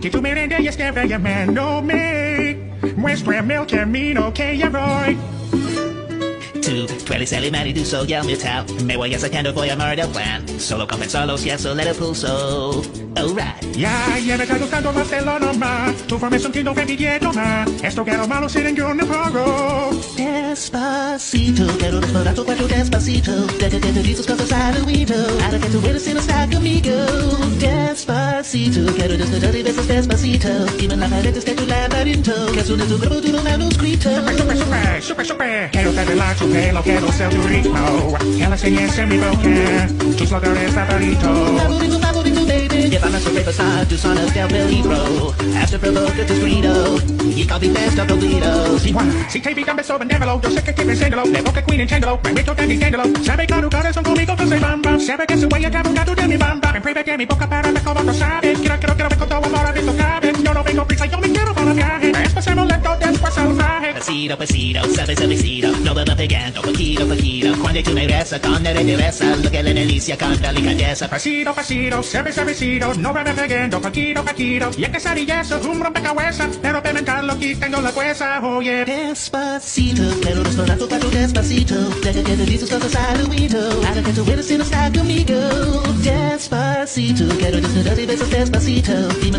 que tu merenda ya esté llamándome. Muéstrame el camino que ya voy. Tú, tú eres el imán y tú el metal. Me voy acercando, voy a amar el plan. Solo con solos y eso let it pulso. Alright. Ya, ya me está gustando más lo normal. Tu forma es un que quiero más. Esto que lo malo sin yo no pago. Despacito, quiero explorar tu cuerpo despacito. Deja que te dices cosas al oído. Ahora que tú eres y no está conmigo. Despacito, quiero desnudar y besos despacito. Dime las paredes de tu laberinto. Que suene tu cuerpo tu manuscrito. Super, super, super, super, super. Quiero te relax tu pelo, quiero ser tu ritmo. Que la enseñes en mi boca. Tus logros favoritos. Favorito, favorito, baby. Llévame a su riverside, tus zonas del peligro. Hasta provoca tu grito. Copy best of the sé que queen enchéndalo, me meto tan disténdalo, sabe que tu corazón conmigo no se bamba, sabe que su huella cabe un gato de mi bamba, me pruebe que mi boca para cómo no sabe, quiero, quiero, quiero ver con todo amor a mi cabe, yo no vengo prisa, yo me quiero para viaje, Pesito, pesito, sabe, sabecito No bebo pegando, poquito, poquito pues Cuando pues tú me rezas, cuando eres dureza Lo que le delicia con delicadeza Pesito, pesito, sabe, sabecito No bebo pegando, poquito, poquito Y es que sarillazo, un rompecabezas Pero pimentarlo quitando la cueza, oye. Despacito, pero no es barato para tu despacito. Deja que te dices cosas al oído Ahora que tú eres y no estás conmigo Despacito, quiero desnudar y besos despacito. Dime